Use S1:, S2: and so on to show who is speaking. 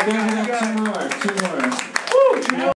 S1: Bye, guys.